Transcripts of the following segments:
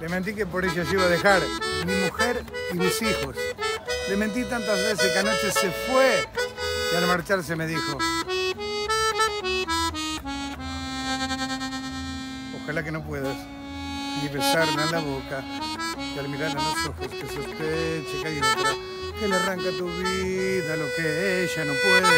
Le mentí que por ella iba a dejar mi mujer y mis hijos. Le mentí tantas veces que anoche se fue y al marcharse me dijo, ojalá que no puedas ni besarme en la boca y al mirar en los ojos que sospeche que hay otra que le arranca tu vida lo que ella no puede,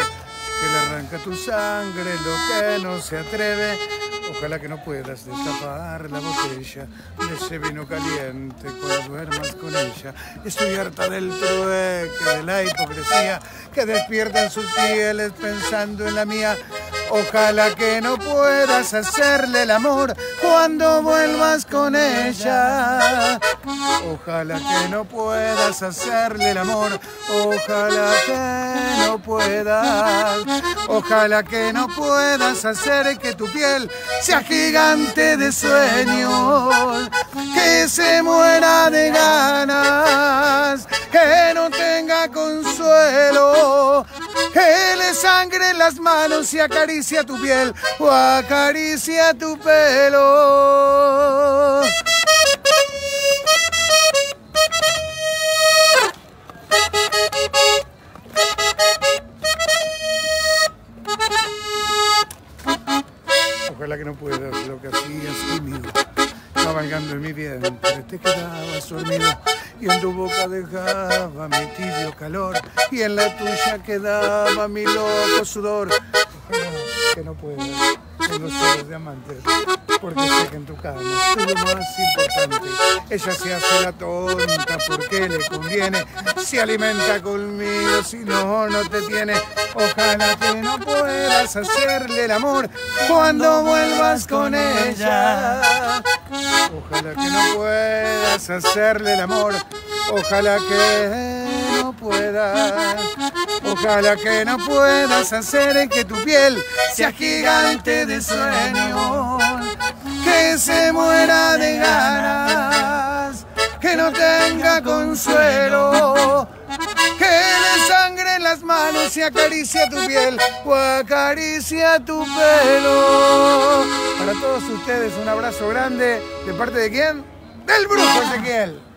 que le arranca tu sangre lo que no se atreve Ojalá que no puedas destapar la botella de ese vino caliente cuando duermas con ella. Estoy harta del trueque, de la hipocresía que despierta en sus pieles pensando en la mía. Ojalá que no puedas hacerle el amor cuando vuelvas con ella. Ojalá que no puedas hacerle el amor. Ojalá que puedas. Ojalá que no puedas hacer que tu piel sea gigante de sueños. Que se muera de ganas. Que no tenga consuelo. Que le sangre en las manos y acaricia tu piel o acaricia tu pelo. Ojalá que no puedas lo que hacías conmigo. Cabalgando en mi vientre te quedabas dormido y en tu boca dejaba mi tibio calor y en la tuya quedaba mi loco sudor. Ojalá que no puedas en los ojos de amantes porque sé que en tu cama es lo más importante. Ella se hace la tonta porque le conviene, se alimenta conmigo, si no, no te tiene. Ojalá que no puedas hacerle el amor cuando vuelvas con ella. Ojalá que no puedas hacerle el amor. Ojalá que no puedas. Ojalá que no puedas hacer que tu piel sea gigante de sueños. Que se muera de ganas. Que no tenga consuelo. Que le sangre en las manos y acaricia tu piel o acaricia tu pelo. Para todos ustedes un abrazo grande. ¿De parte de quién? Del brujo Ezequiel.